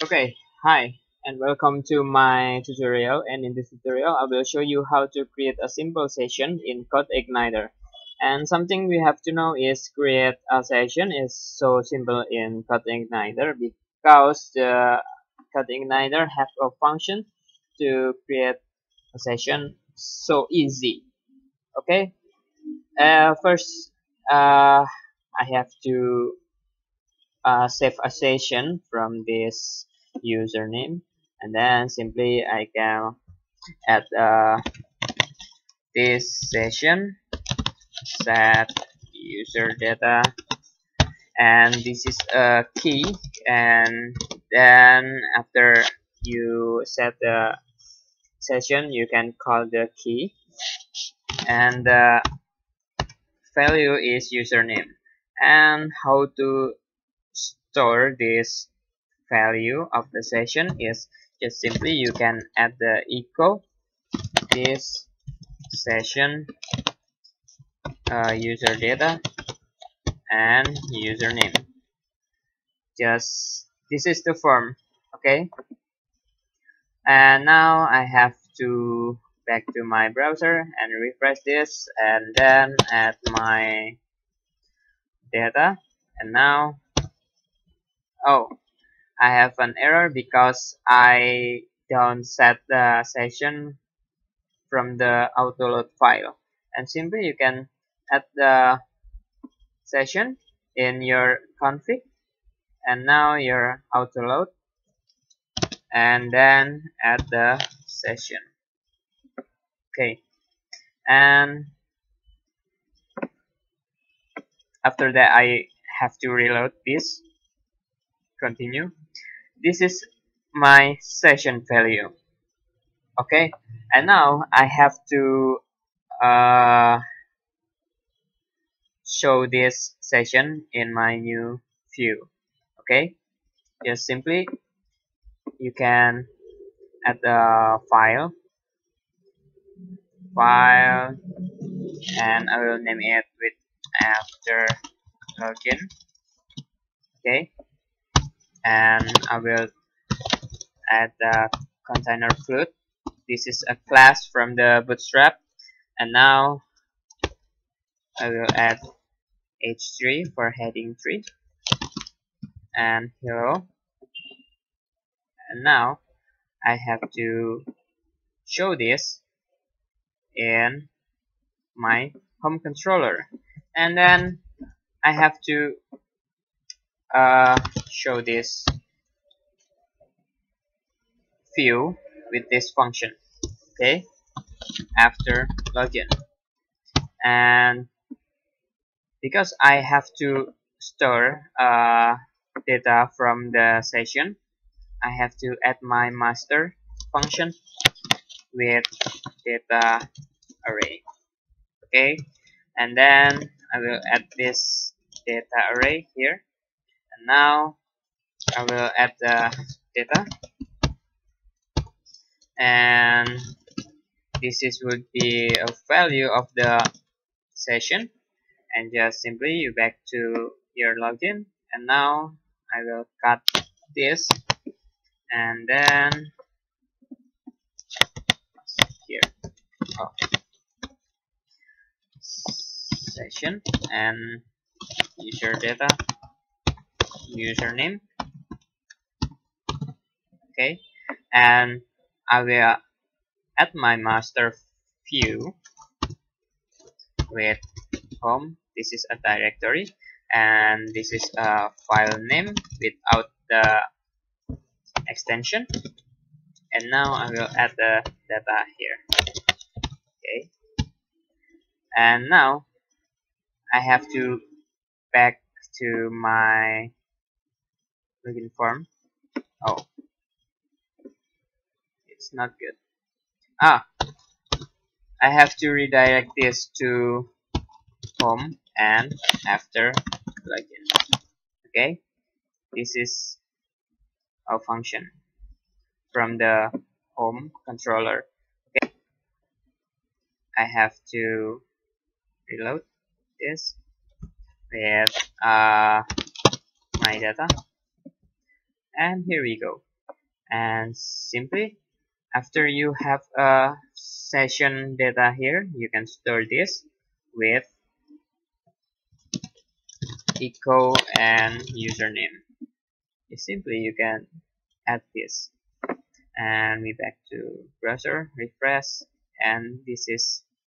Okay, hi and welcome to my tutorial. And in this tutorial I will show you how to create a simple session in CodeIgniter and something we have to know is create a session is so simple in CodeIgniter because the CodeIgniter have a function to create a session so easy. Okay? Uh, first uh, I have to uh, save a session from this username. And then simply I can add uh, this session set user data. And this is a key. And then after you set the session you can call the key. And the value is username. And how to store this value of the session is just simply you can add the echo this session uh, user data and username. Just this is the form okay? And now I have to back to my browser and refresh this and then add my data. And now oh I have an error because I don't set the session from the autoload file. And simply you can add the session in your config. And now your autoload. And then add the session. Okay. And after that I have to reload this continue. This is my session value. Okay? And now I have to uh, show this session in my new view. Okay? Just simply you can add the file. File and I will name it with after login. Okay and I will add the container fluid this is a class from the bootstrap. And now I will add h3 for heading 3 and hero and now I have to show this in my home controller. And then I have to uh, show this view with this function okay? After login. And because I have to store uh, data from the session I have to add my master function with data array okay? And then I will add this data array here and now I will add the data and this is would be a value of the session. And just simply you back to your login. And now I will cut this. And then here. Oh. session and user data username. Okay. And I will add my master view with home. This is a directory. And this is a file name without the extension. And now I will add the data here. Okay. And now I have to back to my login form oh. It's not good. Ah. I have to redirect this to home and after login. Okay? This is a function from the home controller. Okay? I have to reload this with uh, my data and here we go. And simply after you have a session data here you can store this with echo and username. Simply you can add this. And we back to browser refresh and this is